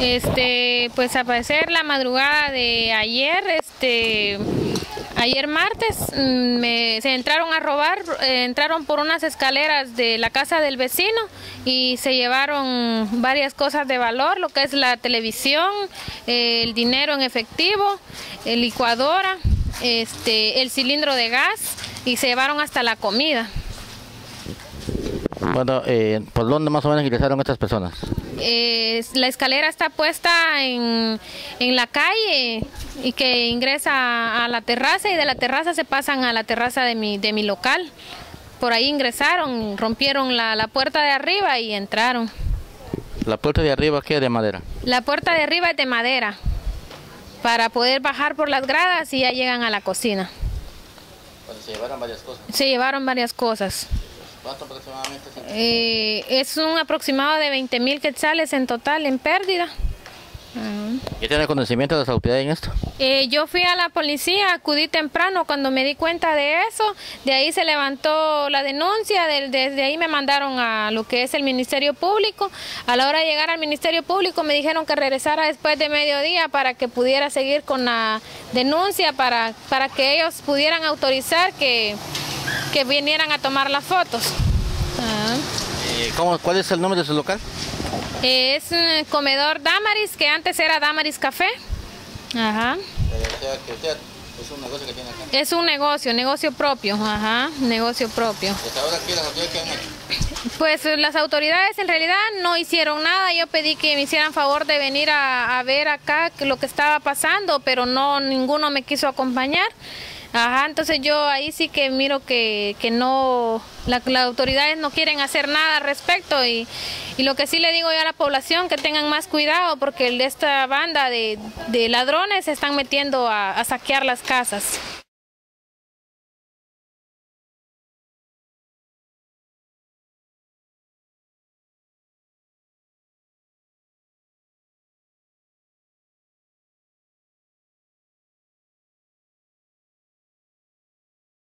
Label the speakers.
Speaker 1: Este, pues a parecer la madrugada de ayer, este, ayer martes, mm, se entraron a robar, eh, entraron por unas escaleras de la casa del vecino y se llevaron varias cosas de valor, lo que es la televisión, el dinero en efectivo, el licuadora, este, el cilindro de gas y se llevaron hasta la comida.
Speaker 2: Bueno, eh, ¿por dónde más o menos ingresaron estas personas?
Speaker 1: Eh, la escalera está puesta en, en, la calle y que ingresa a la terraza y de la terraza se pasan a la terraza de mi, de mi local. Por ahí ingresaron, rompieron la, la puerta de arriba y entraron.
Speaker 2: ¿La puerta de arriba qué es de madera?
Speaker 1: La puerta de arriba es de madera, para poder bajar por las gradas y ya llegan a la cocina.
Speaker 2: Bueno, se llevaron varias cosas.
Speaker 1: Se llevaron varias cosas.
Speaker 2: ¿Cuánto aproximadamente?
Speaker 1: Eh, es un aproximado de 20 mil quetzales en total en pérdida.
Speaker 2: ¿Y tiene conocimiento de las autoridades en esto?
Speaker 1: Eh, yo fui a la policía, acudí temprano cuando me di cuenta de eso, de ahí se levantó la denuncia, desde ahí me mandaron a lo que es el Ministerio Público. A la hora de llegar al Ministerio Público me dijeron que regresara después de mediodía para que pudiera seguir con la denuncia, para, para que ellos pudieran autorizar que, que vinieran a tomar las fotos.
Speaker 2: Ah. ¿cómo, ¿Cuál es el nombre de su local?
Speaker 1: Es un comedor Damaris, que antes era Damaris Café. Ajá.
Speaker 2: es un negocio que tiene acá.
Speaker 1: Es un negocio, negocio propio, ajá, negocio propio.
Speaker 2: ¿Y ahora qué las autoridades qué han hecho?
Speaker 1: Pues las autoridades en realidad no hicieron nada. Yo pedí que me hicieran favor de venir a, a ver acá lo que estaba pasando, pero no ninguno me quiso acompañar. Ajá, entonces yo ahí sí que miro que, que no, las autoridades no quieren hacer nada al respecto y, y, lo que sí le digo yo a la población que tengan más cuidado porque esta banda de, de ladrones se están metiendo a saquear las casas.